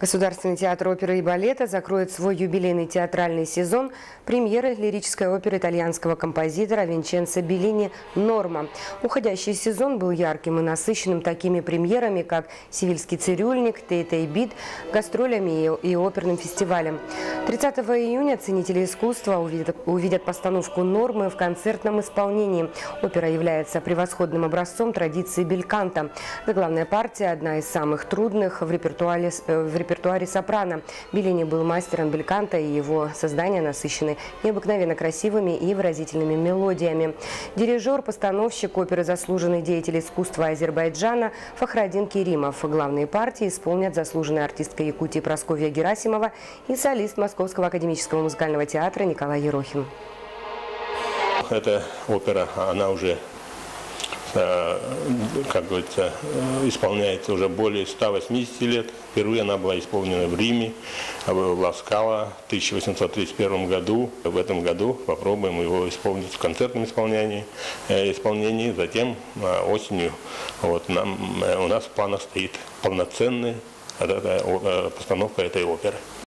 Государственный театр оперы и балета закроет свой юбилейный театральный сезон премьеры лирической оперы итальянского композитора Винченцо Беллини «Норма». Уходящий сезон был ярким и насыщенным такими премьерами, как «Сивильский цирюльник», «Тейта Бит», гастролями и оперным фестивалем. 30 июня ценители искусства увидят, постановку «Нормы» в концертном исполнении. Опера является превосходным образцом традиции бельканта. Главная партия – одна из самых трудных в репертуаре, в репертуаре репертуаре сопрано. Беллини был мастером бельканта, и его создания насыщены необыкновенно красивыми и выразительными мелодиями. Дирижер, постановщик оперы «Заслуженный деятель искусства Азербайджана» Фахрадин Керимов. Главные партии исполнят заслуженная артистка Якутии Просковья Герасимова и солист Московского академического музыкального театра Николай Ерохин. Эта опера, она уже как говорится, э, исполняется уже более 180 лет. Впервые она была исполнена в Риме, в Ласкало в 1831 году. В этом году попробуем его исполнить в концертном исполнении. Э, исполнении. Затем осенью вот, нам, у нас в планах стоит полноценная постановка этой оперы.